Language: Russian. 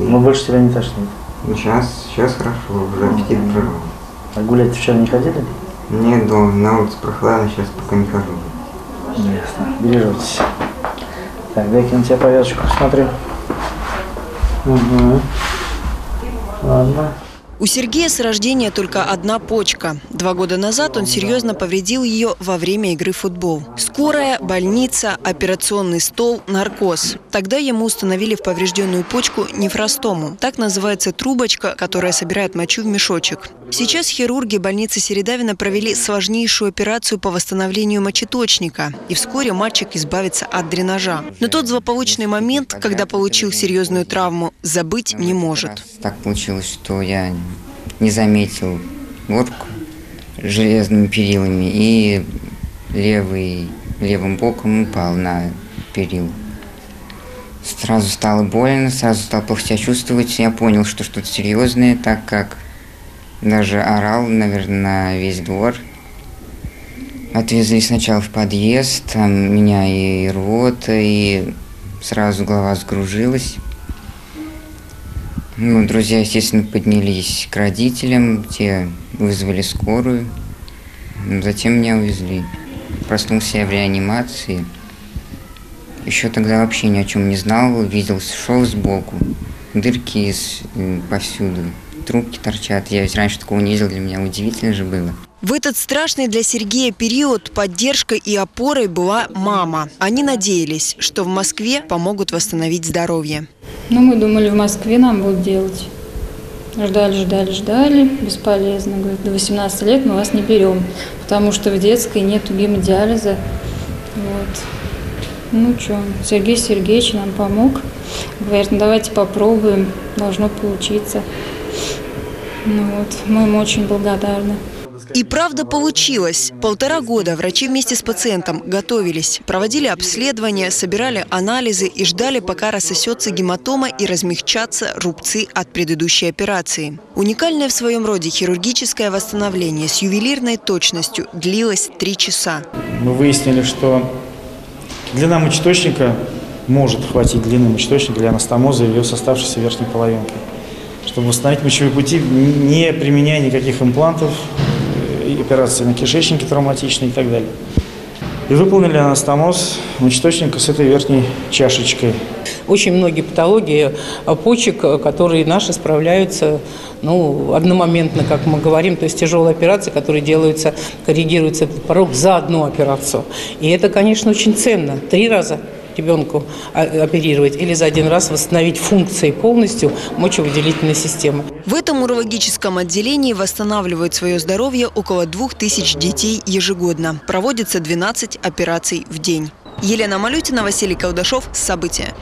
Но больше тебя не тошнит. Сейчас, сейчас хорошо, уже аппетит прорвал. А гулять вчера не ходили? Нет, дома, на улице прохладно, сейчас пока не хожу. Ясно. Бережетесь. Так, дай-ка на тебя повязочку посмотрю. Угу. Ладно. У Сергея с рождения только одна почка. Два года назад он серьезно повредил ее во время игры в футбол. Скорая, больница, операционный стол, наркоз. Тогда ему установили в поврежденную почку нефростому. Так называется трубочка, которая собирает мочу в мешочек. Сейчас хирурги больницы Середавина провели сложнейшую операцию по восстановлению мочеточника. И вскоре мальчик избавится от дренажа. Но тот злополучный момент, когда получил серьезную травму, забыть не может. Так получилось, что я не заметил горку с железными перилами и левый, левым боком упал на перил. Сразу стало больно, сразу стал плохо себя чувствовать. Я понял, что что-то серьезное, так как даже орал, наверное, на весь двор. Отвезли сначала в подъезд, там меня и рвота, и сразу голова сгружилась. Ну, друзья, естественно, поднялись к родителям, те вызвали скорую. Затем меня увезли. Проснулся я в реанимации. Еще тогда вообще ни о чем не знал, видел, шел сбоку. Дырки из, повсюду, трубки торчат. Я ведь раньше такого не видел, для меня удивительно же было. В этот страшный для Сергея период поддержкой и опорой была мама. Они надеялись, что в Москве помогут восстановить здоровье. Ну, мы думали, в Москве нам будут делать. Ждали, ждали, ждали. Бесполезно. Говорят, до 18 лет мы вас не берем, потому что в детской нет гемодиализа. Вот. Ну что, Сергей Сергеевич нам помог. Говорит, ну давайте попробуем, должно получиться. Ну вот, мы ему очень благодарны. И правда получилось. Полтора года врачи вместе с пациентом готовились, проводили обследования, собирали анализы и ждали, пока рассосется гематома и размягчатся рубцы от предыдущей операции. Уникальное в своем роде хирургическое восстановление с ювелирной точностью длилось три часа. Мы выяснили, что длина мочеточника может хватить длины мочеточника для анастомоза ее с оставшейся верхней половинкой. Чтобы восстановить мочевые пути, не применяя никаких имплантов, операции на кишечнике травматичные и так далее. И выполнили анастомоз мочеточника с этой верхней чашечкой. Очень многие патологии почек, которые наши справляются ну, одномоментно, как мы говорим, то есть тяжелые операции, которые делаются, коррегируется этот порог за одну операцию. И это, конечно, очень ценно. Три раза ребенку оперировать или за один раз восстановить функции полностью мочевыделительной системы. В этом урологическом отделении восстанавливают свое здоровье около 2000 детей ежегодно. Проводится 12 операций в день. Елена Малютина, Василий Каудашов. События.